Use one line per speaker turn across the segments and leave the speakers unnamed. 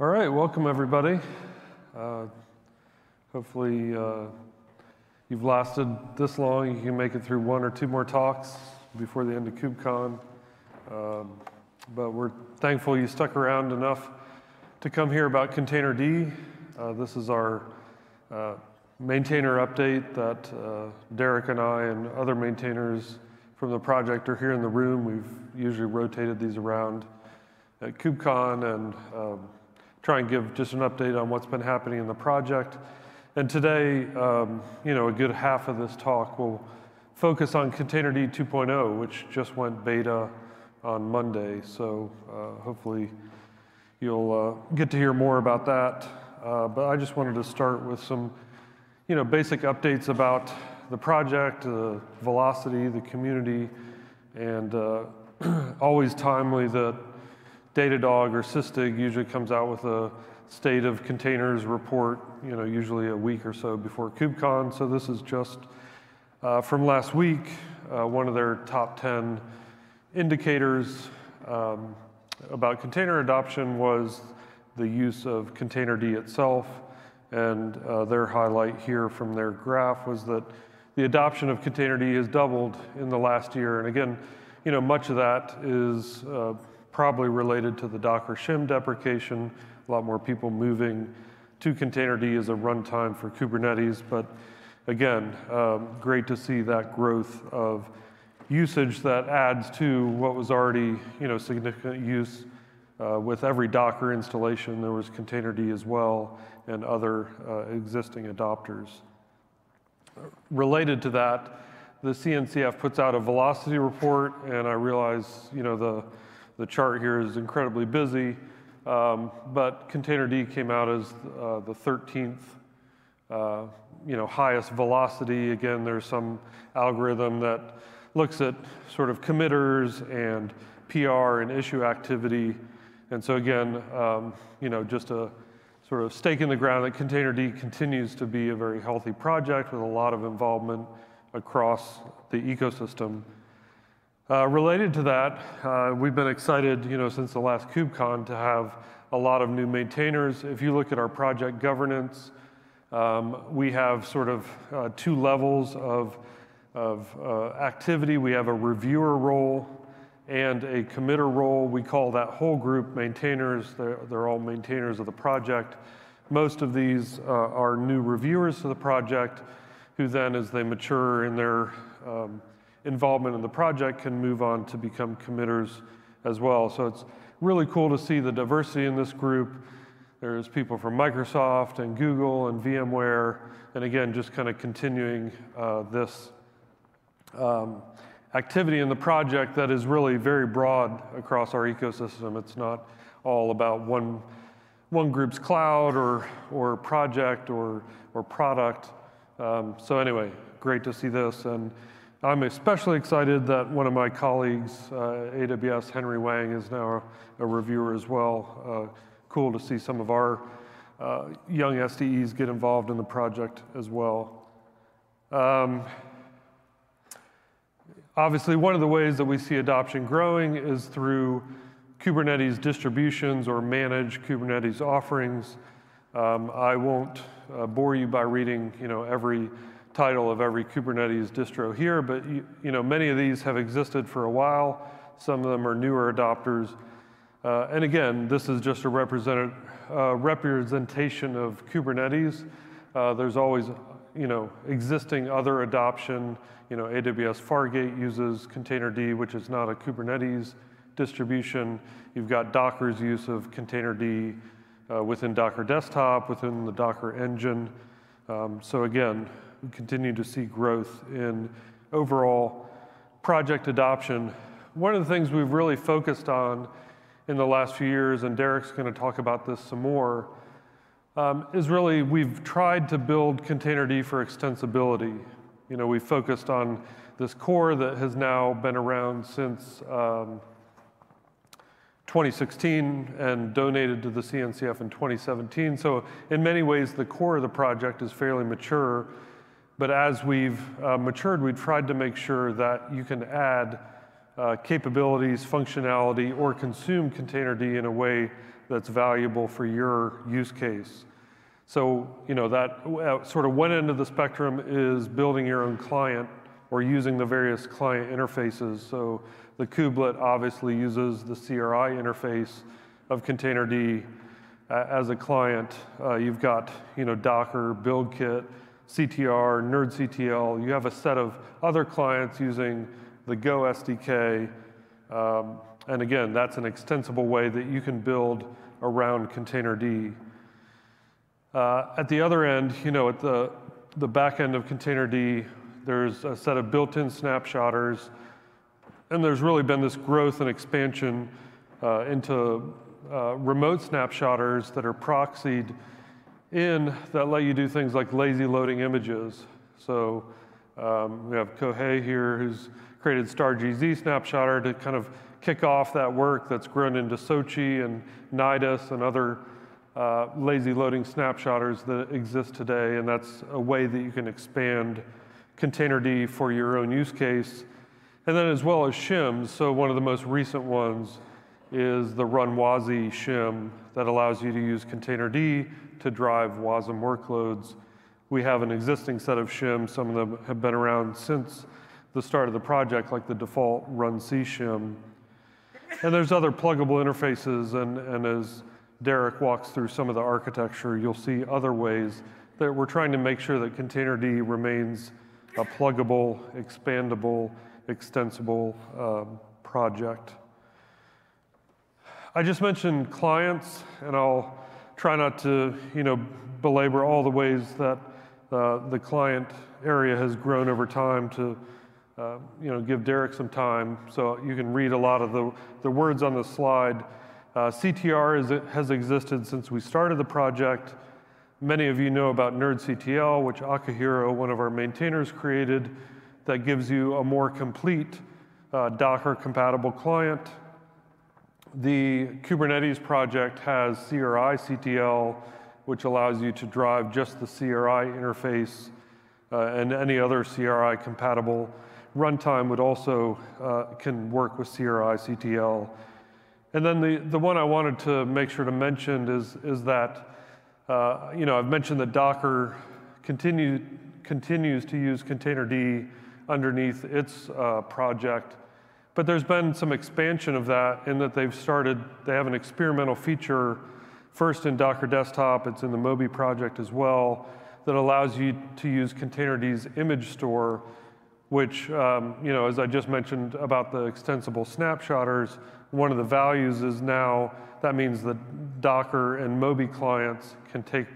All right, welcome everybody. Uh, hopefully uh, you've lasted this long. You can make it through one or two more talks before the end of KubeCon. Um, but we're thankful you stuck around enough to come here about Containerd. Uh, this is our uh, maintainer update that uh, Derek and I and other maintainers from the project are here in the room. We've usually rotated these around at KubeCon and um, try and give just an update on what's been happening in the project. And today, um, you know, a good half of this talk will focus on Containerd 2.0, which just went beta on Monday. So uh, hopefully you'll uh, get to hear more about that. Uh, but I just wanted to start with some, you know, basic updates about the project, the velocity, the community, and uh, always timely that Datadog or Sysdig usually comes out with a state of containers report, you know, usually a week or so before KubeCon. So this is just uh, from last week, uh, one of their top 10 indicators um, about container adoption was the use of Containerd itself. And uh, their highlight here from their graph was that the adoption of Containerd has doubled in the last year. And again, you know, much of that is uh, probably related to the Docker shim deprecation, a lot more people moving to Containerd as a runtime for Kubernetes. But again, um, great to see that growth of usage that adds to what was already you know, significant use uh, with every Docker installation. There was Containerd as well and other uh, existing adopters. Related to that, the CNCF puts out a velocity report, and I realize you know the the chart here is incredibly busy, um, but Containerd came out as uh, the 13th uh, you know, highest velocity. Again, there's some algorithm that looks at sort of committers and PR and issue activity. And so again, um, you know, just a sort of stake in the ground that Containerd continues to be a very healthy project with a lot of involvement across the ecosystem. Uh, related to that, uh, we've been excited, you know, since the last KubeCon to have a lot of new maintainers. If you look at our project governance, um, we have sort of uh, two levels of, of activity. We have a reviewer role and a committer role. We call that whole group maintainers. They're, all maintainers of the project. Most of these are new reviewers to the project who then, as they mature in their um, involvement in the project can move on to become committers as well. So it's really cool to see the diversity in this group. There's people from Microsoft and Google and VMware, and again, just kind of continuing uh, this um, activity in the project that is really very broad across our ecosystem. It's not all about one, one group's cloud or, or project or, or product. Um, so anyway, great to see this. And I'm especially excited that one of my colleagues, uh, AWS Henry Wang, is now a, a reviewer as well. Uh, cool to see some of our uh, young SDEs get involved in the project as well. Um, obviously, one of the ways that we see adoption growing is through Kubernetes distributions or managed Kubernetes offerings. Um, I won't uh, bore you by reading, you know, every title of every Kubernetes distro here, but you, you know, many of these have existed for a while. Some of them are newer adopters. Uh, and again, this is just a represented, uh, representation of Kubernetes. Uh, there's always, you know, existing other adoption. You know, AWS Fargate uses Containerd, which is not a Kubernetes distribution. You've got Docker's use of Containerd uh, within Docker Desktop, within the Docker engine. Um, so again, we continue to see growth in overall project adoption. One of the things we've really focused on in the last few years, and Derek's going to talk about this some more, um, is really we've tried to build Containerd for extensibility. You know, we focused on this core that has now been around since um, 2016 and donated to the CNCF in 2017. So in many ways, the core of the project is fairly mature. But as we've uh, matured, we've tried to make sure that you can add uh, capabilities, functionality, or consume Containerd in a way that's valuable for your use case. So, you know, that uh, sort of one end of the spectrum is building your own client or using the various client interfaces. So the kubelet obviously uses the CRI interface of Containerd uh, as a client. Uh, you've got, you know, Docker, BuildKit, CTR, NerdCTL. You have a set of other clients using the Go SDK. Um, and again, that's an extensible way that you can build around Containerd. Uh, at the other end, you know, at the, the back end of Containerd, there's a set of built-in snapshotters, and there's really been this growth and expansion uh, into uh, remote snapshotters that are proxied in that let you do things like lazy loading images. So um, we have Kohei here who's created StarGZ snapshotter to kind of kick off that work that's grown into SOCI and Nydus and other uh, lazy loading snapshotters that exist today, and that's a way that you can expand Containerd for your own use case. And then as well as shims, so one of the most recent ones is the runwasi shim that allows you to use Containerd to drive WASM workloads. We have an existing set of shims, some of them have been around since the start of the project, like the default Run C shim. And there's other pluggable interfaces, and, and as Derek walks through some of the architecture, you'll see other ways that we're trying to make sure that Containerd remains a pluggable, expandable, extensible um, project. I just mentioned clients, and I'll try not to, you know, belabor all the ways that uh, the client area has grown over time to, uh, you know, give Derek some time so you can read a lot of the, the words on the slide. Uh, CTR is, has existed since we started the project. Many of you know about NerdCTL, which Akihiro, one of our maintainers, created that gives you a more complete uh, Docker compatible client. The Kubernetes project has CRI CTL, which allows you to drive just the CRI interface uh, and any other CRI compatible runtime would also uh, can work with CRI CTL. And then the, the one I wanted to make sure to mention is, is that, uh, you know, I've mentioned that Docker continue, continues to use Containerd underneath its uh, project. But there's been some expansion of that in that they've started, they have an experimental feature first in Docker Desktop, it's in the Moby project as well, that allows you to use Containerd's image store, which, um, you know, as I just mentioned about the extensible snapshotters, one of the values is now that means that Docker and Moby clients can take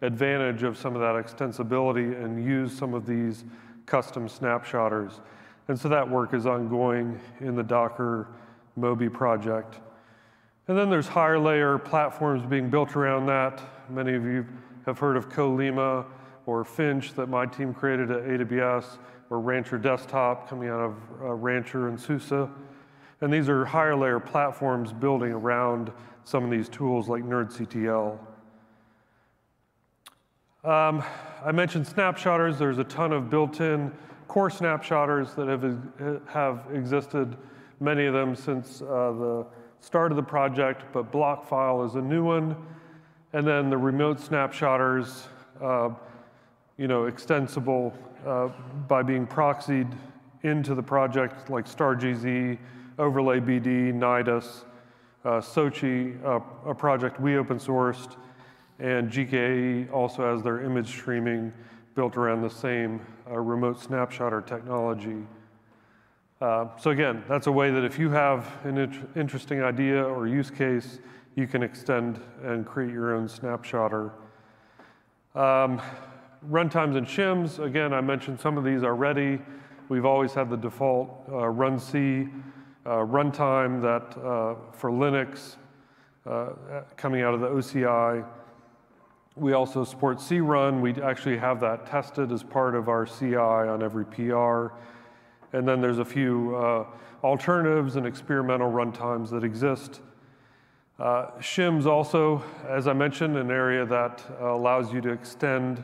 advantage of some of that extensibility and use some of these custom snapshotters. And so that work is ongoing in the Docker Moby project. And then there's higher layer platforms being built around that. Many of you have heard of Colima or Finch that my team created at AWS, or Rancher Desktop coming out of uh, Rancher and SUSE. And these are higher layer platforms building around some of these tools like NerdCTL. Um, I mentioned snapshotters. There's a ton of built-in core snapshotters that have, have existed, many of them since uh, the start of the project, but BlockFile is a new one. And then the remote snapshotters, uh, you know, extensible uh, by being proxied into the project like StarGZ, Overlay BD, Nydus, uh, SOCI, uh, a project we open sourced, and GKE also has their image streaming built around the same uh, remote snapshotter technology. Uh, so again, that's a way that if you have an int interesting idea or use case, you can extend and create your own snapshotter. Um, runtimes and shims, again, I mentioned some of these already. We've always had the default uh, run C uh, runtime that uh, for Linux uh, coming out of the OCI. We also support crun. We actually have that tested as part of our CI on every PR. And then there's a few uh, alternatives and experimental runtimes that exist. Uh, shims also, as I mentioned, an area that uh, allows you to extend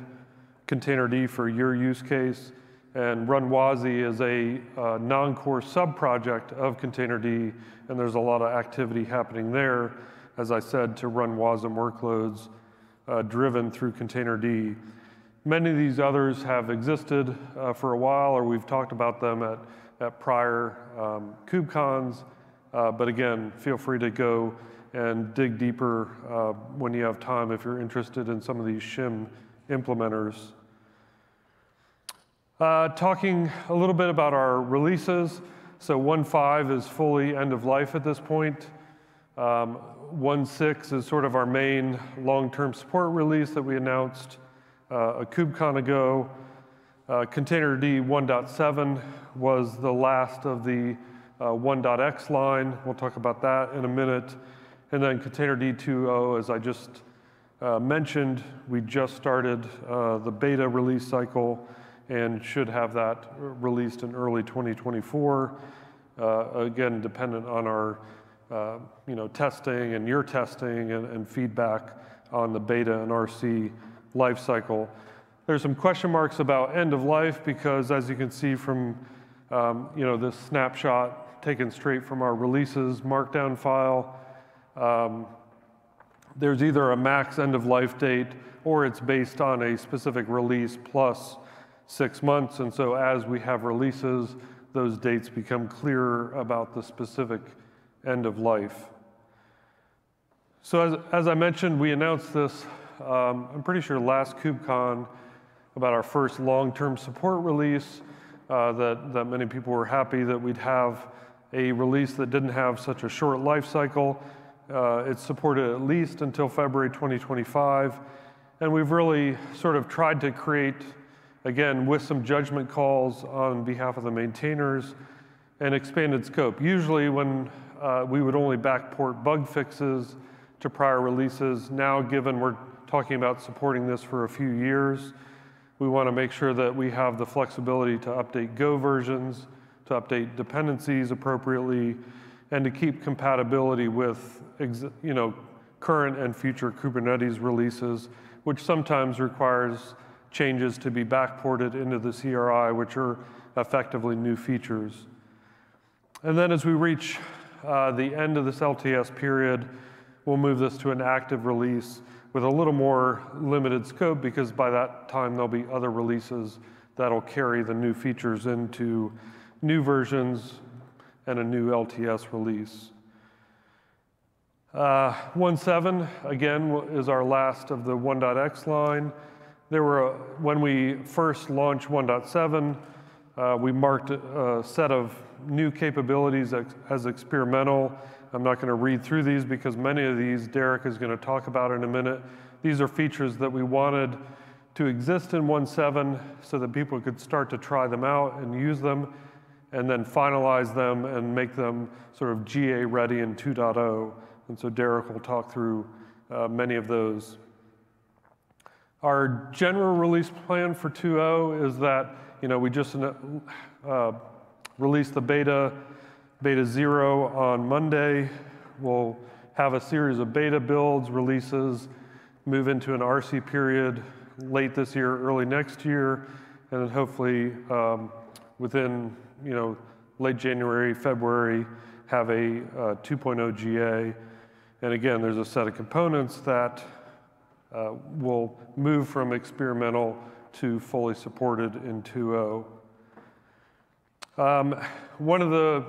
Containerd for your use case. And Run WASI is a uh, non-core sub-project of Containerd, and there's a lot of activity happening there as I said, to run WASM workloads uh, driven through Containerd. Many of these others have existed uh, for a while, or we've talked about them at, at prior um, KubeCons. Uh, but again, feel free to go and dig deeper uh, when you have time if you're interested in some of these shim implementers. Uh, talking a little bit about our releases. So 1.5 is fully end of life at this point. Um, 1.6 is sort of our main long-term support release that we announced uh, a KubeCon ago. Uh, Containerd 1.7 was the last of the uh, 1.x line. We'll talk about that in a minute. And then Containerd 2.0, as I just uh, mentioned, we just started uh, the beta release cycle and should have that released in early 2024. Uh, again, dependent on our uh, you know, testing and your testing and, and, feedback on the beta and RC life cycle. There's some question marks about end of life because as you can see from um, you know, this snapshot taken straight from our releases markdown file, um, there's either a max end of life date or it's based on a specific release plus six months. And so as we have releases, those dates become clearer about the specific end of life. So as, as I mentioned, we announced this, um, I'm pretty sure last KubeCon, about our first long-term support release, uh, that, that many people were happy that we'd have a release that didn't have such a short life cycle. Uh, it's supported at least until February 2025. And we've really sort of tried to create again, with some judgment calls on behalf of the maintainers and expanded scope. Usually when uh, we would only backport bug fixes to prior releases, now given we're talking about supporting this for a few years, we want to make sure that we have the flexibility to update Go versions, to update dependencies appropriately, and to keep compatibility with you know, current and future Kubernetes releases, which sometimes requires changes to be backported into the CRI, which are effectively new features. And then as we reach uh, the end of this LTS period, we'll move this to an active release with a little more limited scope because by that time there'll be other releases that'll carry the new features into new versions and a new LTS release. Uh, 1.7, again, is our last of the 1.x line. There were, a, when we first launched 1.7, uh, we marked a, a, set of new capabilities as, experimental. I'm not going to read through these because many of these Derek is going to talk about in a minute. These are features that we wanted to exist in 1.7 so that people could start to try them out and use them and then finalize them and make them sort of GA ready in 2.0. And so Derek will talk through uh, many of those. Our general release plan for 2.0 is that you know we just uh, released the beta, beta zero on Monday. We'll have a series of beta builds, releases, move into an RC period late this year, early next year, and then hopefully um, within you know late January, February, have a uh, 2.0 GA. And again, there's a set of components that uh, will move from experimental to fully supported in 2.0. Um, one of the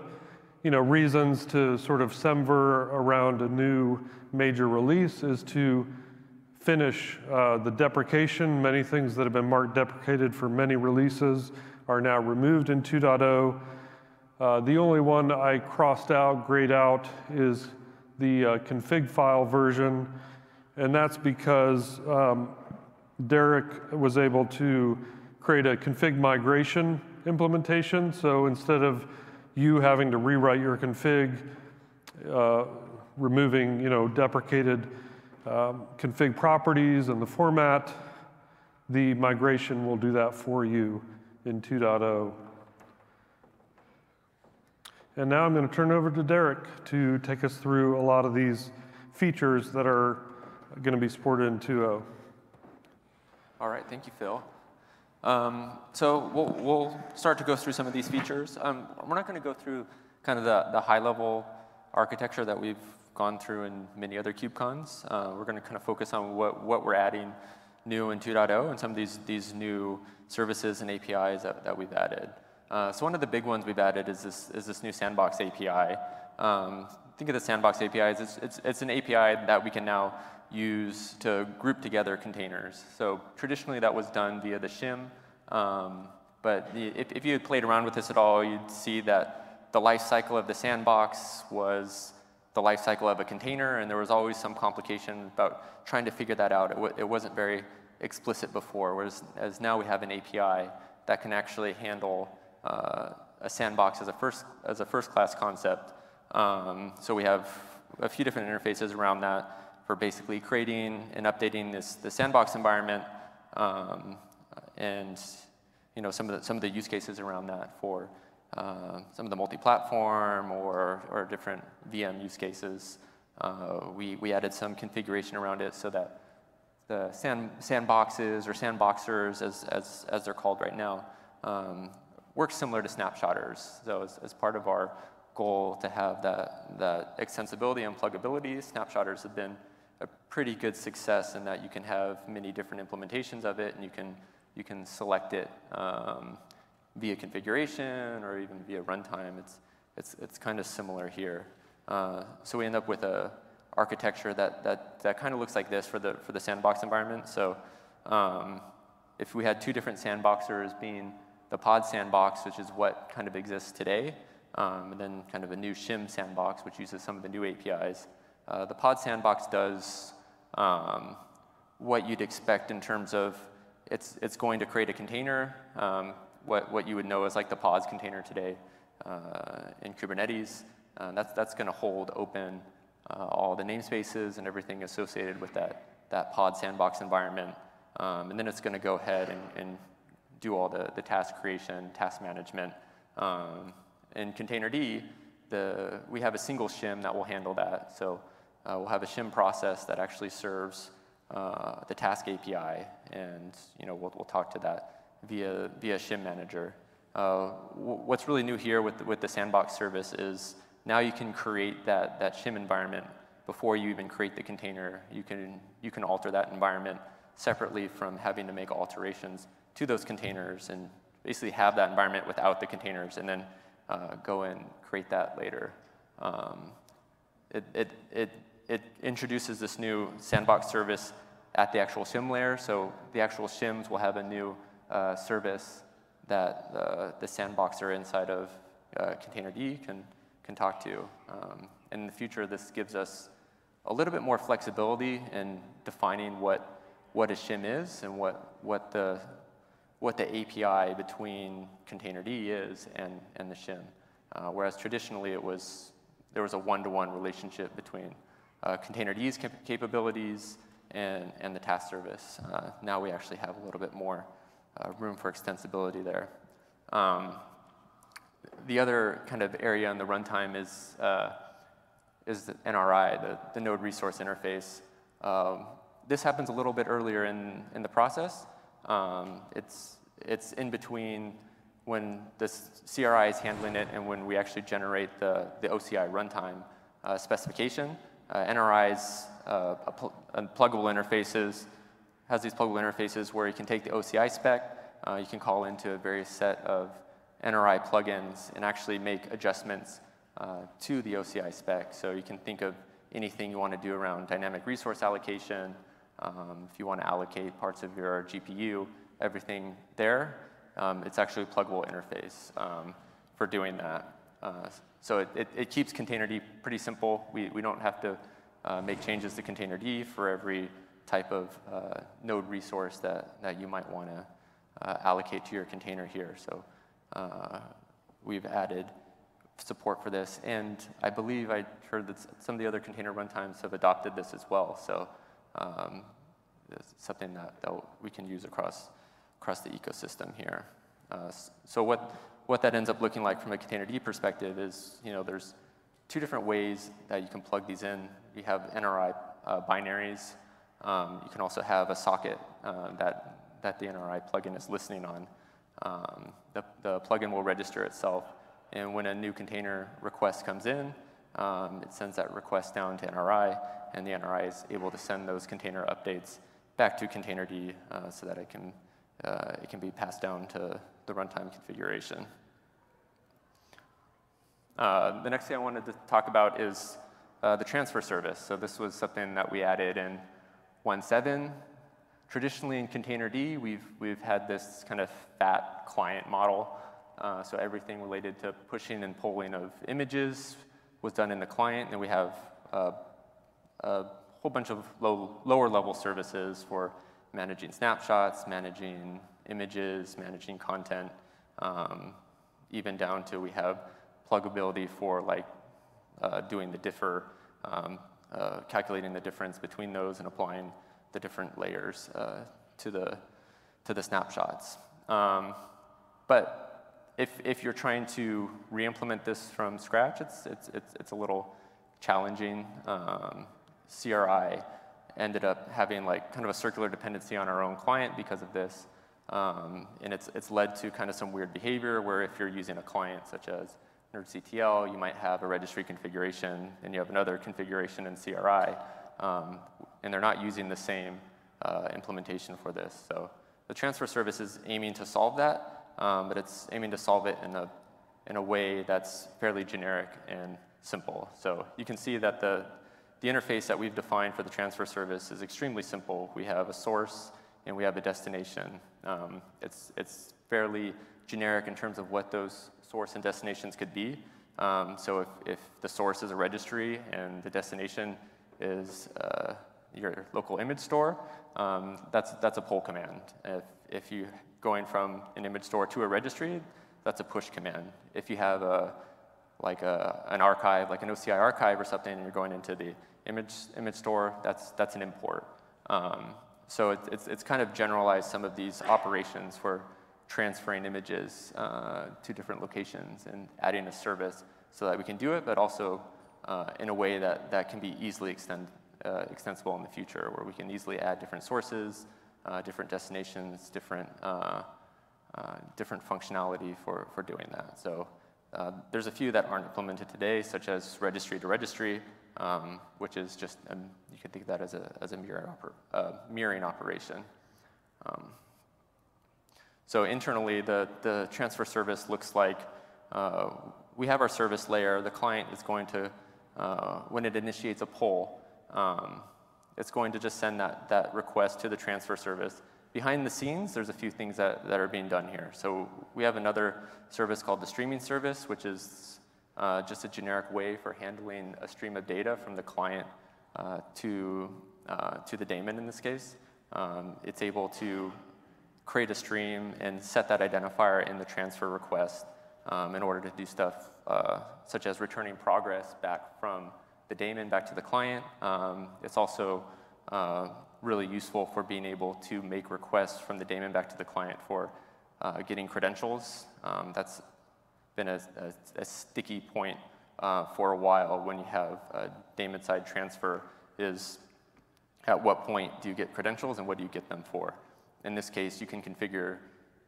you know, reasons to sort of semver around a new major release is to finish uh, the deprecation. Many things that have been marked deprecated for many releases are now removed in 2.0. Uh, the only one I crossed out, grayed out, is the uh, config file version and that's because um, Derek was able to create a config migration implementation. So instead of you having to rewrite your config, uh, removing you know, deprecated um, config properties and the format, the migration will do that for you in 2.0. And now I'm going to turn over to Derek to take us through a lot of these features that are going to be supported in 2.0.
All right, thank you, Phil. Um, so we'll, we'll, start to go through some of these features. Um, we're not going to go through kind of the, the high-level architecture that we've gone through in many other KubeCons. Uh, we're going to kind of focus on what, what we're adding new in 2.0 and some of these, these new services and APIs that, that we've added. Uh, so one of the big ones we've added is this, is this new Sandbox API. Um, think of the Sandbox API as it's, it's, it's an API that we can now use to group together containers. So traditionally that was done via the shim, um, but the, if, if you had played around with this at all, you'd see that the life cycle of the sandbox was the life cycle of a container, and there was always some complication about trying to figure that out. It, it wasn't very explicit before, whereas as now we have an API that can actually handle uh, a sandbox as a first, as a first class concept. Um, so we have a few different interfaces around that for basically creating and updating this the sandbox environment um, and you know some of the some of the use cases around that for uh, some of the multi-platform or or different VM use cases. Uh, we we added some configuration around it so that the sand sandboxes or sandboxers as as as they're called right now um, work similar to snapshotters. So as, as part of our goal to have that, that extensibility and pluggability, snapshotters have been pretty good success in that you can have many different implementations of it and you can, you can select it um, via configuration or even via runtime. It's, it's, it's kind of similar here. Uh, so we end up with a architecture that, that, that kind of looks like this for the, for the sandbox environment. So um, if we had two different sandboxers being the pod sandbox, which is what kind of exists today, um, and then kind of a new shim sandbox, which uses some of the new APIs. Uh, the pod sandbox does um, what you'd expect in terms of it's, it's going to create a container, um, what, what you would know as like the pods container today uh, in Kubernetes. Uh, that's that's going to hold open uh, all the namespaces and everything associated with that, that pod sandbox environment. Um, and then it's going to go ahead and, and do all the, the task creation, task management. Um, in Containerd, the, we have a single shim that will handle that. So uh, we'll have a shim process that actually serves uh, the task API, and you know, we'll, we'll talk to that via, via shim manager. Uh, what's really new here with the, with the sandbox service is now you can create that, that shim environment before you even create the container. You can, you can alter that environment separately from having to make alterations to those containers and basically have that environment without the containers and then uh, go and create that later. Um, it, it, it, it introduces this new sandbox service at the actual shim layer. So the actual shims will have a new uh, service that uh, the sandboxer inside of uh, Containerd can, can talk to. Um, in the future, this gives us a little bit more flexibility in defining what, what a shim is and what, what the what the API between Containerd is and, and the shim. Uh, whereas traditionally it was, there was a one-to-one relationship between uh, Containerd's cap capabilities and, and the task service. Uh, now we actually have a little bit more uh, room for extensibility there. Um, the other kind of area in the runtime is, uh, is the NRI, the, the node resource interface. Um, this happens a little bit earlier in, in the process. Um, it's, it's in between when the CRI is handling it and when we actually generate the, the OCI runtime uh, specification. Uh, NRI's uh, pl pluggable interfaces has these pluggable interfaces where you can take the OCI spec, uh, you can call into a various set of NRI plugins and actually make adjustments to the OCI spec. So you can think of anything you want to do around dynamic resource allocation, um, if you want to allocate parts of your GPU, everything there, um, it's actually a pluggable interface um, for doing that. Uh, so it, it, it, keeps Containerd pretty simple. We, we don't have to uh, make changes to Containerd for every type of uh, node resource that, that you might want to uh, allocate to your container here. So uh, we've added support for this. And I believe I heard that some of the other container runtimes have adopted this as well. So um, it's something that, that we can use across, across the ecosystem here. Uh, so what, what that ends up looking like from a Containerd perspective is, you know, there's two different ways that you can plug these in. You have NRI uh, binaries. Um, you can also have a socket uh, that, that the NRI plugin is listening on. Um, the, the plugin will register itself, and when a new container request comes in, um, it sends that request down to NRI, and the NRI is able to send those container updates back to Containerd uh, so that it can, uh, it can be passed down to the runtime configuration. Uh, the next thing I wanted to talk about is uh, the transfer service. So this was something that we added in 1.7. Traditionally in Containerd, we've, we've had this kind of fat client model. Uh, so everything related to pushing and pulling of images was done in the client. And we have uh, a whole bunch of low, lower level services for managing snapshots, managing images, managing content, um, even down to we have pluggability for like uh, doing the differ, um, uh, calculating the difference between those and applying the different layers uh, to, the, to the snapshots. Um, but if, if you're trying to re-implement this from scratch, it's, it's, it's, it's a little challenging. Um, CRI ended up having like kind of a circular dependency on our own client because of this. Um, and it's, it's led to kind of some weird behavior where if you're using a client such as NerdCTL, you might have a registry configuration and you have another configuration in CRI, um, and they're not using the same uh, implementation for this. So the transfer service is aiming to solve that, um, but it's aiming to solve it in a, in a way that's fairly generic and simple. So you can see that the, the interface that we've defined for the transfer service is extremely simple. We have a source and we have a destination. Um, it's, it's fairly generic in terms of what those source and destinations could be. Um, so if, if the source is a registry and the destination is uh, your local image store, um, that's, that's a pull command. If, if you're going from an image store to a registry, that's a push command. If you have a, like a, an archive, like an OCI archive or something, and you're going into the image, image store, that's, that's an import. Um, so it, it's, it's kind of generalized some of these operations for transferring images uh, to different locations and adding a service so that we can do it, but also uh, in a way that, that can be easily extend, uh, extensible in the future, where we can easily add different sources, uh, different destinations, different, uh, uh, different functionality for, for doing that. So there's a few that aren't implemented today, such as registry to registry, um, which is just, um, you could think of that as a, as a mirror oper mirroring operation. Um, so internally, the, the transfer service looks like uh, we have our service layer. The client is going to, uh, when it initiates a pull, um, it's going to just send that, that request to the transfer service. Behind the scenes, there's a few things that, that are being done here. So we have another service called the streaming service, which is uh, just a generic way for handling a stream of data from the client uh, to, uh, to the daemon in this case. Um, it's able to create a stream and set that identifier in the transfer request um, in order to do stuff uh, such as returning progress back from the daemon back to the client. Um, it's also uh, really useful for being able to make requests from the daemon back to the client for uh, getting credentials. Um, that's been a, a, a sticky point uh, for a while when you have a daemon side transfer is at what point do you get credentials and what do you get them for? In this case, you can configure,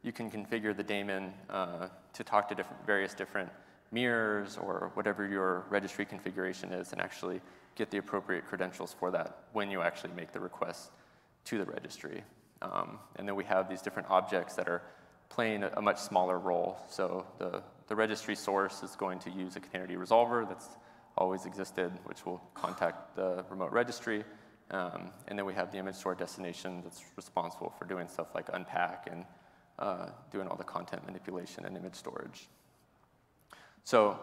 you can configure the daemon uh, to talk to different, various different mirrors or whatever your registry configuration is and actually get the appropriate credentials for that when you actually make the request to the registry. Um, and then we have these different objects that are playing a, a, much smaller role. So the, the registry source is going to use a Containerd resolver that's always existed, which will contact the remote registry. Um, and then we have the image store destination that's responsible for doing stuff like unpack and uh, doing all the content manipulation and image storage. So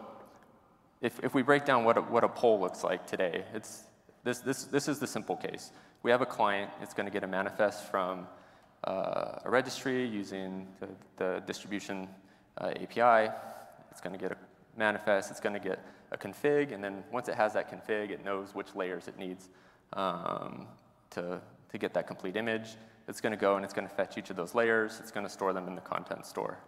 if, if we break down what a, what a pull looks like today, it's, this, this, this is the simple case. We have a client, it's going to get a manifest from uh, a registry using the, the distribution uh, API. It's going to get a manifest, it's going to get a config, and then once it has that config, it knows which layers it needs um, to, to get that complete image. It's going to go and it's going to fetch each of those layers. It's going to store them in the content store.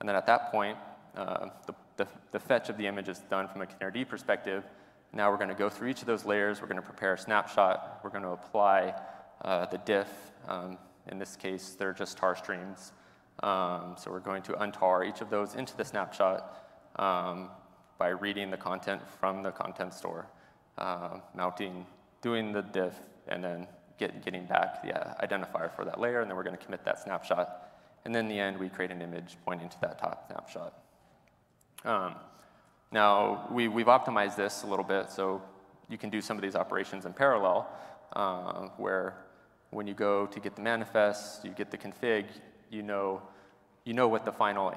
And then at that point, uh, the, the, the, fetch of the image is done from a Containerd perspective. Now we're going to go through each of those layers. We're going to prepare a snapshot. We're going to apply uh, the diff. Um, in this case, they're just tar streams. Um, so we're going to untar each of those into the snapshot. Um, by reading the content from the content store, uh, mounting, doing the diff, and then get, getting back the uh, identifier for that layer, and then we're going to commit that snapshot. And then in the end, we create an image pointing to that top snapshot. Um, now, we, we've optimized this a little bit, so you can do some of these operations in parallel, uh, where when you go to get the manifest, you get the config, you know, you know what the final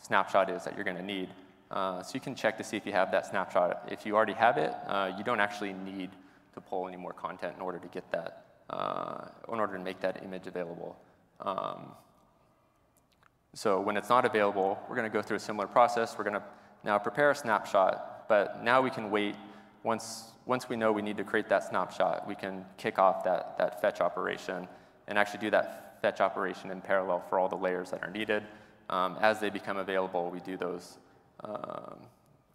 snapshot is that you're going to need. Uh, so you can check to see if you have that snapshot. If you already have it, uh, you don't actually need to pull any more content in order to get that, uh, in order to make that image available. Um, so when it's not available, we're going to go through a similar process. We're going to now prepare a snapshot, but now we can wait. Once, once we know we need to create that snapshot, we can kick off that, that fetch operation and actually do that fetch operation in parallel for all the layers that are needed. Um, as they become available, we do those, um,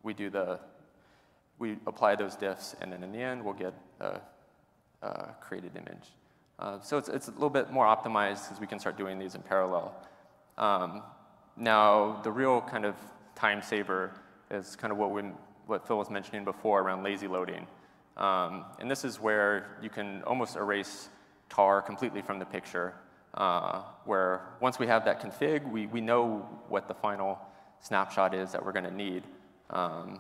we do the, we apply those diffs, and then in the end, we'll get a, a created image. Uh, so it's, it's a little bit more optimized because we can start doing these in parallel. Um, now, the real kind of time saver is kind of what, we, what Phil was mentioning before around lazy loading. Um, and this is where you can almost erase tar completely from the picture, uh, where once we have that config, we, we know what the final snapshot is that we're going to need. Um,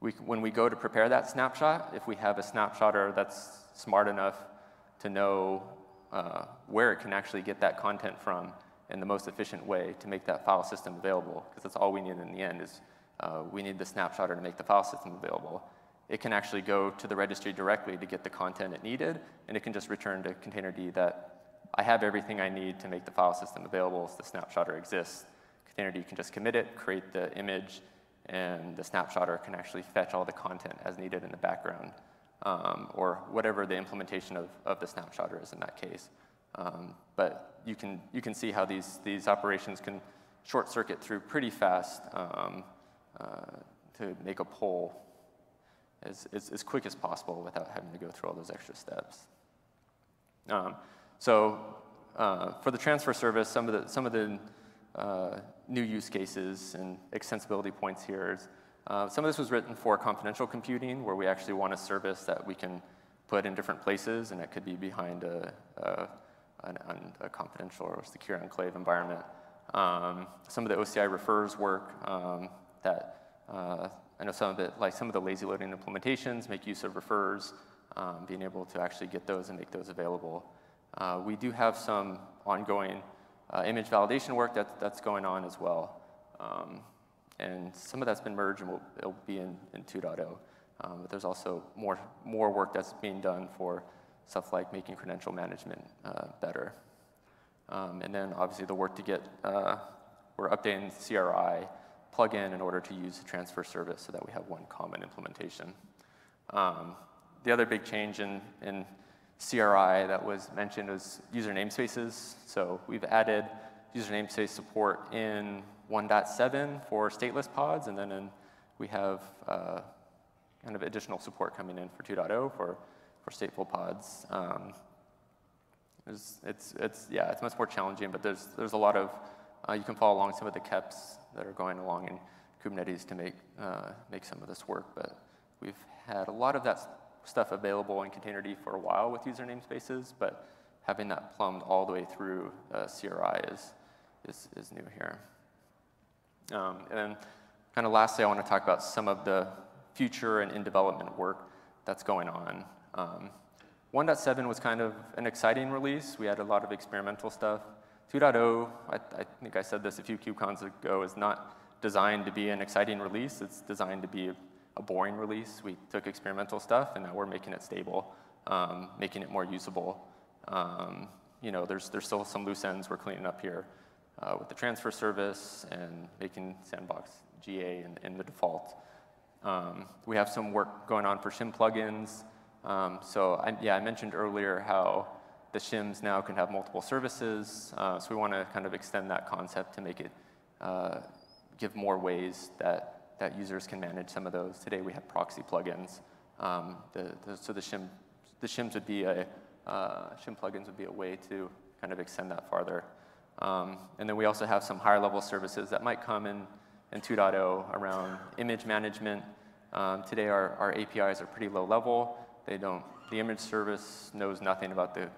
we, when we go to prepare that snapshot, if we have a snapshotter that's smart enough to know uh, where it can actually get that content from, in the most efficient way to make that file system available, because that's all we need in the end is uh, we need the snapshotter to make the file system available. It can actually go to the registry directly to get the content it needed, and it can just return to containerd that I have everything I need to make the file system available, so the snapshotter exists. Containerd can just commit it, create the image, and the snapshotter can actually fetch all the content as needed in the background, um, or whatever the implementation of, of the snapshotter is in that case. Um, but you can, you can see how these, these operations can short circuit through pretty fast um, uh, to make a poll as, as, as, quick as possible without having to go through all those extra steps. Um, so uh, for the transfer service, some of the, some of the uh, new use cases and extensibility points here. uh, some of this was written for confidential computing, where we actually want a service that we can put in different places, and it could be behind a, a an, a confidential or secure enclave environment. Um, some of the OCI refers work um, that uh, I know some of it, like some of the lazy loading implementations make use of refers, um, being able to actually get those and make those available. Uh, we do have some ongoing uh, image validation work that, that's going on as well. Um, and some of that's been merged and will, it'll be in, in 2.0. Um, but there's also more, more work that's being done for stuff like making credential management uh, better. Um, and then obviously the work to get, uh, we're updating CRI plugin in order to use the transfer service so that we have one common implementation. Um, the other big change in, in CRI that was mentioned was user namespaces. So we've added user namespace support in 1.7 for stateless pods, and then in, we have uh, kind of additional support coming in for 2.0 for for stateful pods. Um, it's, it's, it's, yeah, it's much more challenging, but there's, there's a lot of, uh, you can follow along some of the KEPs that are going along in Kubernetes to make, uh, make some of this work, but we've had a lot of that stuff available in Containerd for a while with user namespaces, but having that plumbed all the way through uh, CRI is, is, is new here. Um, and then kind of lastly, I want to talk about some of the future and in development work that's going on. Um, 1.7 was kind of an exciting release. We had a lot of experimental stuff. 2.0, I, I, think I said this a few KubeCons ago, is not designed to be an exciting release. It's designed to be a, boring release. We took experimental stuff, and now we're making it stable, um, making it more usable. Um, you know, there's, there's still some loose ends we're cleaning up here uh, with the transfer service and making Sandbox GA in, in the default. Um, we have some work going on for shim plugins. Um, so I, yeah, I mentioned earlier how the shims now can have multiple services. Uh, so we want to kind of extend that concept to make it uh, give more ways that, that users can manage some of those. Today we have proxy plugins. Um, the, the, so the, shim, the shims would be a, uh, shim plugins would be a way to kind of extend that farther. Um, and then we also have some higher level services that might come in in 2.0 around image management. Um, today, our, our APIs are pretty low level. They don't, the image service knows nothing about the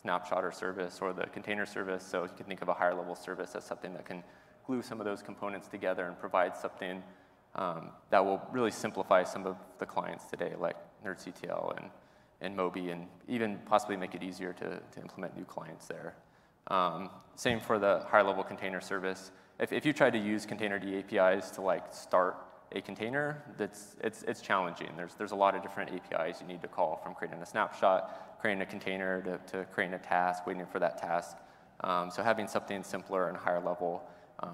snapshot or service or the container service, so you can think of a higher level service as something that can glue some of those components together and provide something um, that will really simplify some of the clients today, like NerdCTL and, and Moby, and even possibly make it easier to, to implement new clients there. Um, same for the higher level container service. If, if you try to use containerd APIs to like start a container, that's, it's, it's challenging. There's, there's a lot of different APIs you need to call from creating a snapshot, creating a container, to, to creating a task, waiting for that task. Um, so having something simpler and higher level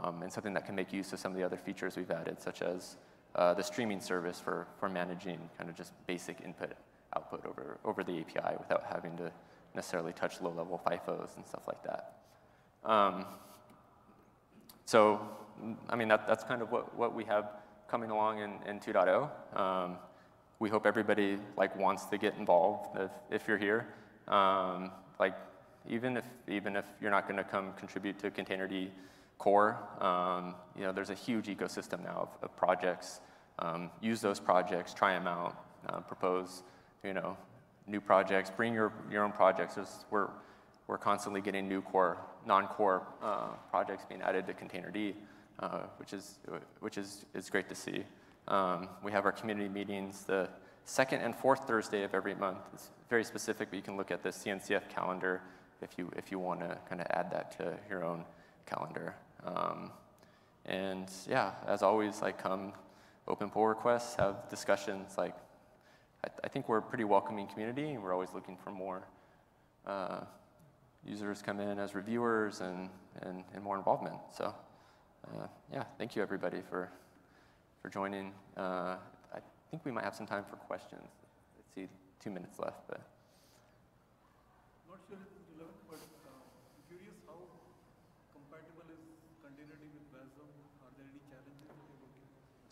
um, and something that can make use of some of the other features we've added, such as uh, the streaming service for, for managing kind of just basic input output over, over the API without having to necessarily touch low-level FIFOs and stuff like that. Um, so, I mean, that, that's kind of what, what we have coming along in, in 2.0. Um, we hope everybody like wants to get involved if, if you're here. Um, like, even if, even if you're not going to come contribute to Containerd core, um, you know, there's a huge ecosystem now of, of projects. Um, use those projects, try them out, uh, propose, you know, new projects, bring your, your own projects. There's, we're, we're constantly getting new core, non-core uh, projects being added to Containerd, uh, which, is, which is, is great to see. Um, we have our community meetings the second and fourth Thursday of every month. It's very specific, but you can look at the CNCF calendar if you, if you want to kind of add that to your own calendar. Um, and yeah, as always, like come open pull requests, have discussions, like I, I, think we're a pretty welcoming community, and we're always looking for more uh, users come in as reviewers and, and, and more involvement. So, uh, yeah, thank you everybody for, for joining. Uh, I think we might have some time for questions. Let's see, two minutes left, but.
Not sure if it's relevant, but uh, I'm curious how compatible is Containerd with Wasm? Are there any challenges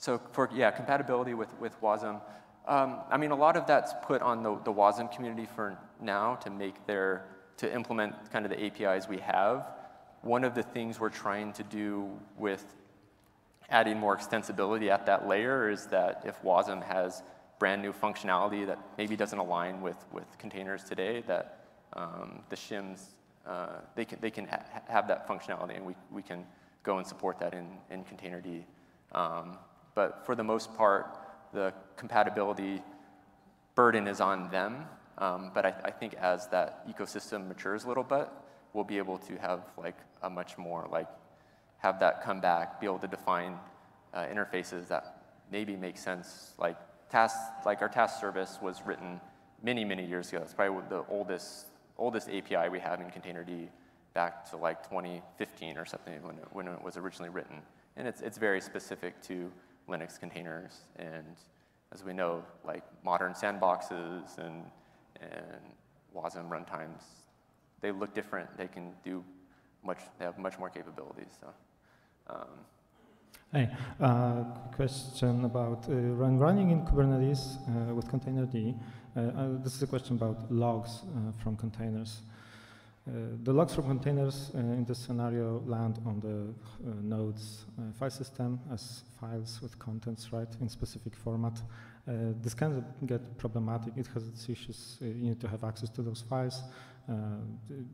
So for, yeah, compatibility with, with WASM. Um, I mean, a lot of that's put on the, the WASM community for now to make their, to implement kind of the APIs we have. One of the things we're trying to do with adding more extensibility at that layer is that if WASM has brand new functionality that maybe doesn't align with, with containers today, that um, the shims, uh, they can, they can ha have that functionality and we, we can go and support that in, in Containerd. Um, but for the most part, the compatibility burden is on them. Um, but I, I, think as that ecosystem matures a little bit, we'll be able to have like a much more like have that come back, be able to define uh, interfaces that maybe make sense. Like task, like our task service was written many, many years ago. It's probably the oldest, oldest API we have in Containerd back to like 2015 or something when it, when it was originally written. And it's, it's very specific to Linux containers. And as we know, like modern sandboxes and, and WASM runtimes, they look different. They can do much, they have much more capabilities. So. Um,
Hey, uh, question about uh, run running in Kubernetes uh, with Containerd. Uh, uh, this is a question about logs uh, from containers. Uh, the logs from containers uh, in this scenario land on the uh, nodes file system as files with contents, right, in specific format. this can get problematic. It has its issues. you need to have access to those files.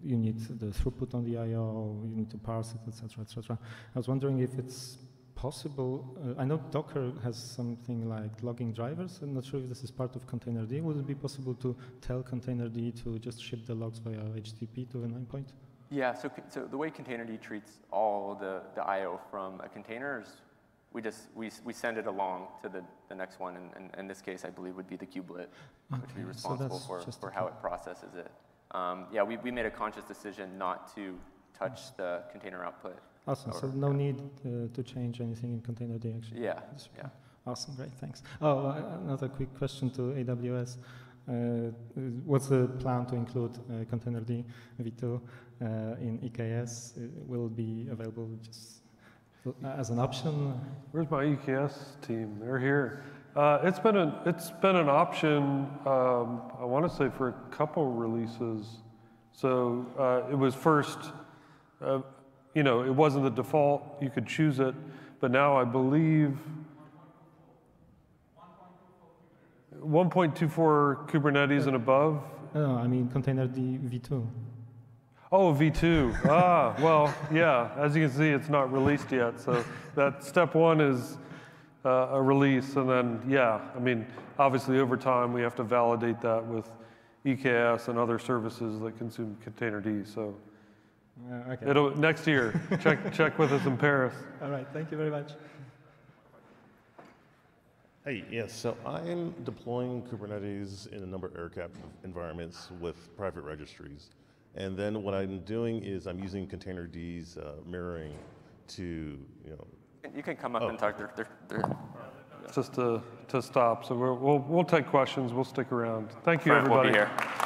you need the throughput on the I/O. You need to parse it, etc., etc. I was wondering if it's possible, uh, I know Docker has something like logging drivers. I'm not sure if this is part of Containerd. Would it be possible to tell Containerd to just ship the logs via HTTP to an endpoint?
Yeah, so, so the way Containerd treats all the, the I.O. from a container is we just we, we send it along to the, the next one, and, and in this case, I believe would be the kubelet, okay, which would be responsible so for, for how it processes it. Um, yeah, we, we made a conscious decision not to touch the container output.
Awesome. Or, so no yeah. need uh, to change anything in Containerd actually.
Yeah. yeah.
Awesome. Great. Thanks. Oh, uh, another quick question to AWS. Uh, what's the plan to include uh, Containerd v2 uh, in EKS? Uh, will be available just as an option?
Where's my EKS team? They're here. Uh, it's been an it's been an option. Um, I want to say for a couple releases. So uh, it was first uh, you know, it wasn't the default, you could choose it, but now I believe 1.24 Kubernetes and above.
No, I mean containerd v2.
Oh, V2. ah, well, yeah. As you can see, it's not released yet. So that step one is uh, a release, and then yeah, I mean, obviously over time we have to validate that with EKS and other services that consume containerd. So
Uh, okay.
it'll next year. check check with us in Paris.
All right. Thank you very much.
Hey, yes, so I am deploying Kubernetes in a number of air-gap environments with private registries. And then what I'm doing is I'm using Containerd's uh, mirroring to, you know,
You can come up
Oh.
and talk. They're, they're, they're,
Just to to stop. So we're, we'll we'll take questions. We'll stick around. Thank you,
Frank will
everybody.
be here.